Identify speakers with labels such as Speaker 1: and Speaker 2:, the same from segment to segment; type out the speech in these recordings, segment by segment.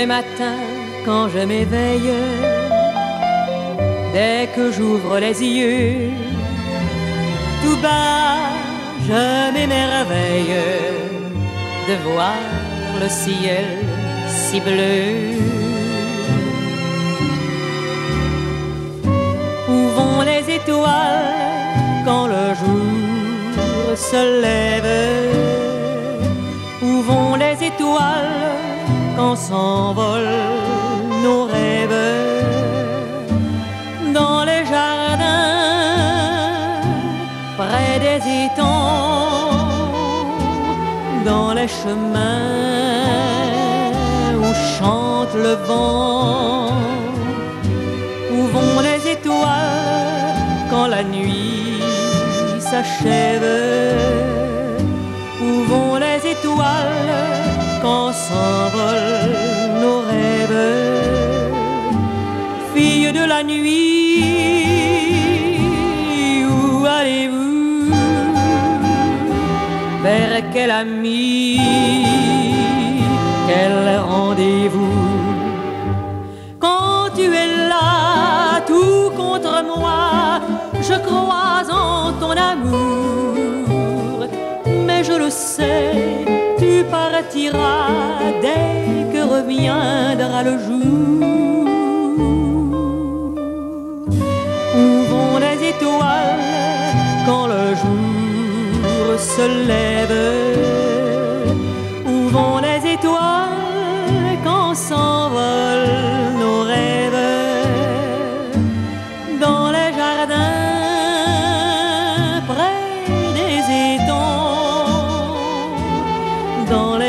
Speaker 1: les matins quand je m'éveille, dès que j'ouvre les yeux, tout bas, je m'émerveille de voir le ciel si bleu. Où vont les étoiles quand le jour se lève? Où vont les étoiles quand s'envolent nos rêves Dans les jardins, près des étangs, dans les chemins où chante le vent. Où vont les étoiles quand la nuit s'achève Où vont les étoiles quand s'envolent nos rêves Fille de la nuit, où allez-vous? Vers quel ami Quel rendez-vous? Quand tu es là, tout contre moi, je crois en ton amour. Mais je le sais, partiras dès que reviendra le jour. Où vont les étoiles quand le jour se lève? Où vont les étoiles quand s'envolent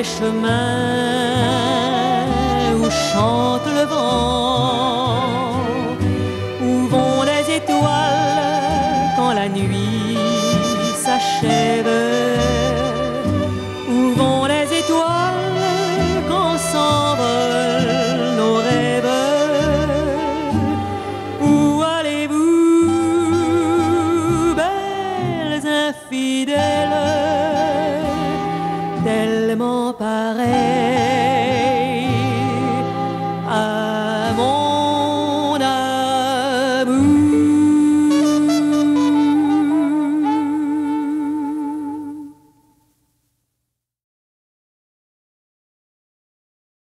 Speaker 1: chemins où chante le vent, où vont les étoiles quand la nuit s'achève, où vont les étoiles quand s'envolent nos rêves, où allez-vous, belles infidèles? disparaît.